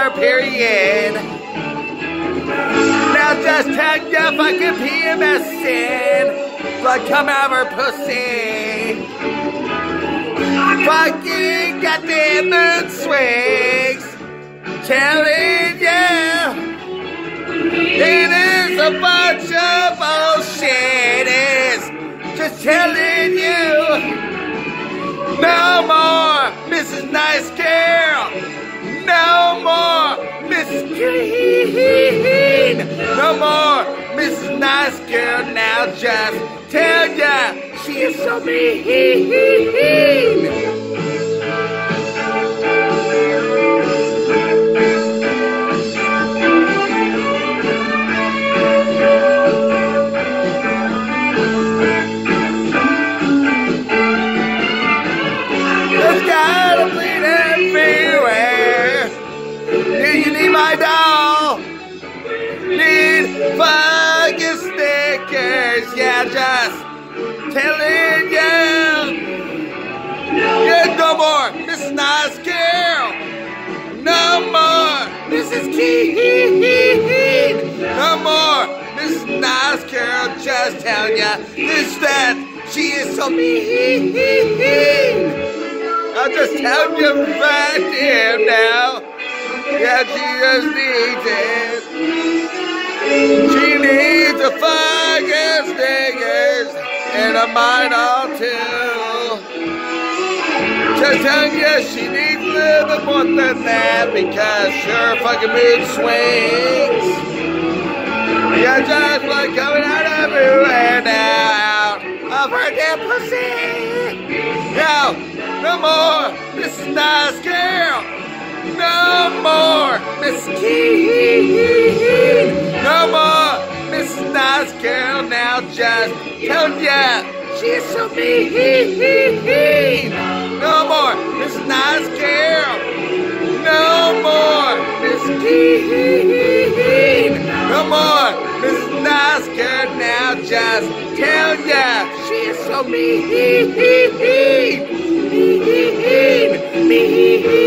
more, period. Now just tell your fucking PMSing. Blood come out of her pussy. Fucking goddamn mood swings. Telling you. It is a bunch of bullshit. It's just telling you. No more Mrs. Nice Girl. More Mrs. Nice Girl. Now just tell ya she is so mean. Yeah, just telling you. Yeah, no more Mrs. Nice Girl. No more Mrs. Keen. No more Mrs. Nice Girl. Just telling ya this that she is so mean. I'll just tell you right here now. Yeah, she just needs it. She needs a stickers and a or two. Just telling you she needs a little bit more than that because her fucking mood swings. Yeah, just like coming out everywhere now. Of her damn pussy. No, no more Mrs. Nice Girl. No more Just tell ya she's so mean. No more Miss Nice Girl. No more Miss Keen. No more Miss Nice Girl. Now just tell ya she's so mean. Mean. Mean.